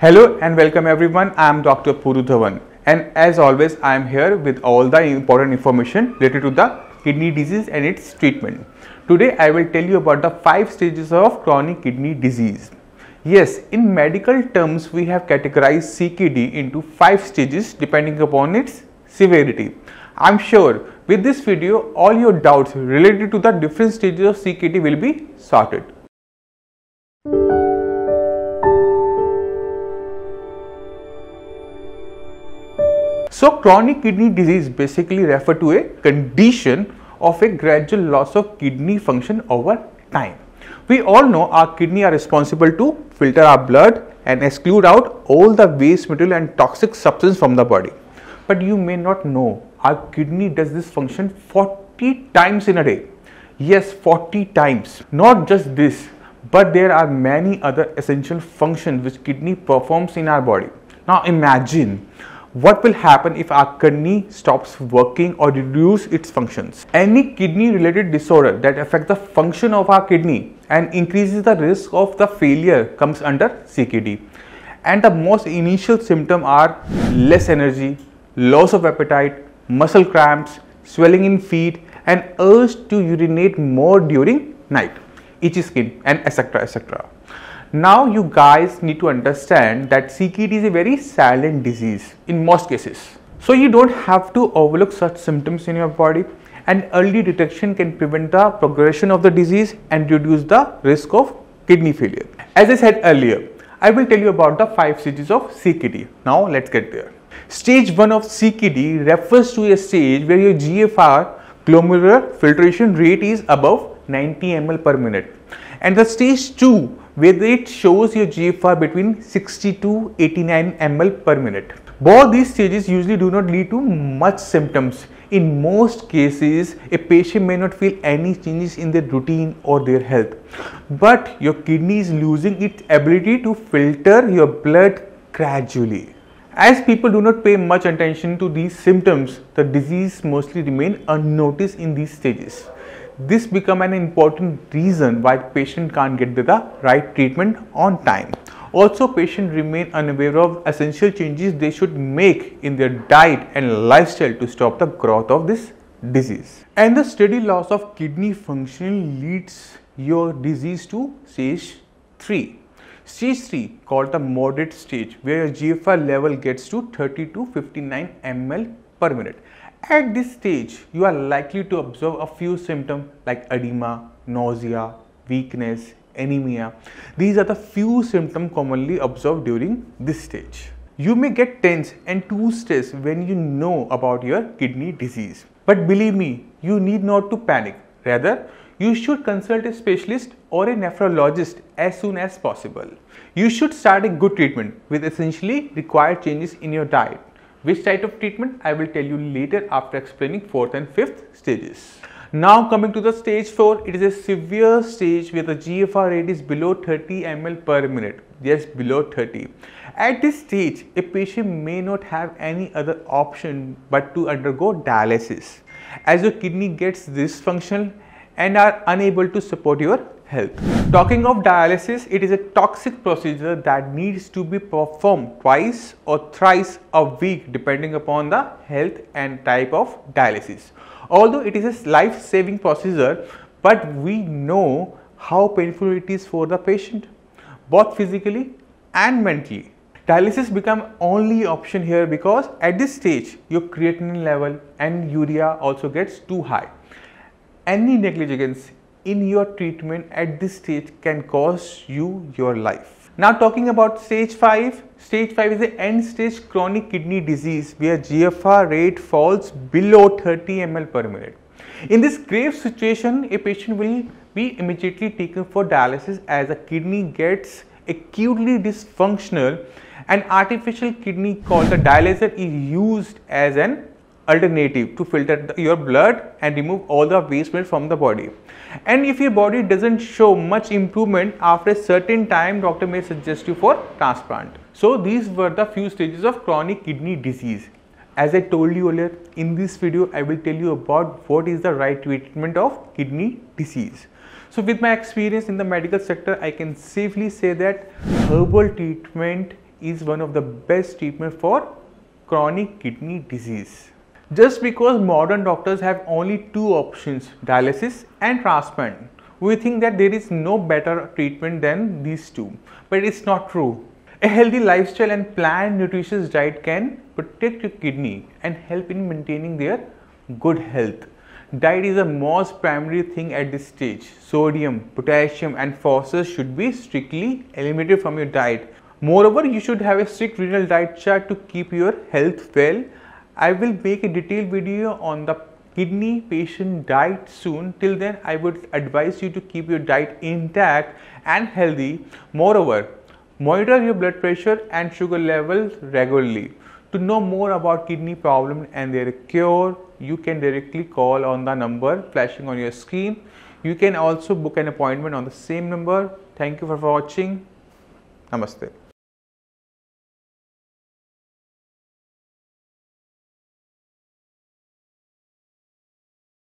Hello and welcome everyone. I am Dr. Puru Dhawan and as always I am here with all the important information related to the kidney disease and its treatment. Today I will tell you about the 5 stages of chronic kidney disease. Yes, in medical terms we have categorized CKD into 5 stages depending upon its severity. I am sure with this video all your doubts related to the different stages of CKD will be sorted. So chronic kidney disease basically refer to a condition of a gradual loss of kidney function over time. We all know our kidney are responsible to filter our blood and exclude out all the waste material and toxic substance from the body. But you may not know our kidney does this function 40 times in a day. Yes, 40 times. Not just this, but there are many other essential functions which kidney performs in our body. Now imagine what will happen if our kidney stops working or reduce its functions. Any kidney related disorder that affects the function of our kidney and increases the risk of the failure comes under CKD. And the most initial symptoms are less energy, loss of appetite, muscle cramps, swelling in feet and urge to urinate more during night, itchy skin and etc etc. Now you guys need to understand that CKD is a very silent disease in most cases. So you don't have to overlook such symptoms in your body and early detection can prevent the progression of the disease and reduce the risk of kidney failure. As I said earlier, I will tell you about the 5 stages of CKD. Now let's get there. Stage 1 of CKD refers to a stage where your GFR glomerular filtration rate is above 90 ml per minute and the stage 2 where it shows your GFR between 60 to 89 ml per minute. Both these stages usually do not lead to much symptoms. In most cases, a patient may not feel any changes in their routine or their health. But your kidney is losing its ability to filter your blood gradually. As people do not pay much attention to these symptoms, the disease mostly remain unnoticed in these stages this become an important reason why patient can't get the right treatment on time. Also, patient remain unaware of essential changes they should make in their diet and lifestyle to stop the growth of this disease. And the steady loss of kidney function leads your disease to stage 3. Stage 3 called the moderate stage where your GFR level gets to 30 to 59 ml per minute at this stage, you are likely to observe a few symptoms like edema, nausea, weakness, anemia. These are the few symptoms commonly observed during this stage. You may get tense and too stressed when you know about your kidney disease. But believe me, you need not to panic. Rather, you should consult a specialist or a nephrologist as soon as possible. You should start a good treatment with essentially required changes in your diet which type of treatment I will tell you later after explaining fourth and fifth stages. Now coming to the stage 4, it is a severe stage where the GFR rate is below 30 ml per minute. Yes, below 30. At this stage, a patient may not have any other option but to undergo dialysis as your kidney gets dysfunctional and are unable to support your health. Talking of dialysis, it is a toxic procedure that needs to be performed twice or thrice a week depending upon the health and type of dialysis. Although it is a life-saving procedure, but we know how painful it is for the patient, both physically and mentally. Dialysis become only option here because at this stage your creatinine level and urea also gets too high. Any negligence in your treatment at this stage can cost you your life. Now talking about stage 5, stage 5 is the end stage chronic kidney disease where GFR rate falls below 30 ml per minute. In this grave situation, a patient will be immediately taken for dialysis as a kidney gets acutely dysfunctional an artificial kidney called the dialyzer is used as an alternative to filter your blood and remove all the waste milk from the body. And if your body doesn't show much improvement after a certain time, doctor may suggest you for transplant. So these were the few stages of chronic kidney disease. As I told you earlier, in this video, I will tell you about what is the right treatment of kidney disease. So with my experience in the medical sector, I can safely say that herbal treatment is one of the best treatment for chronic kidney disease. Just because modern doctors have only two options, dialysis and transplant, we think that there is no better treatment than these two, but it's not true. A healthy lifestyle and planned nutritious diet can protect your kidney and help in maintaining their good health. Diet is the most primary thing at this stage. Sodium, potassium and phosphorus should be strictly eliminated from your diet. Moreover, you should have a strict renal diet chart to keep your health well. I will make a detailed video on the kidney patient diet soon. Till then, I would advise you to keep your diet intact and healthy. Moreover, Monitor your blood pressure and sugar levels regularly. To know more about kidney problem and their cure, you can directly call on the number flashing on your screen. You can also book an appointment on the same number. Thank you for watching. Namaste.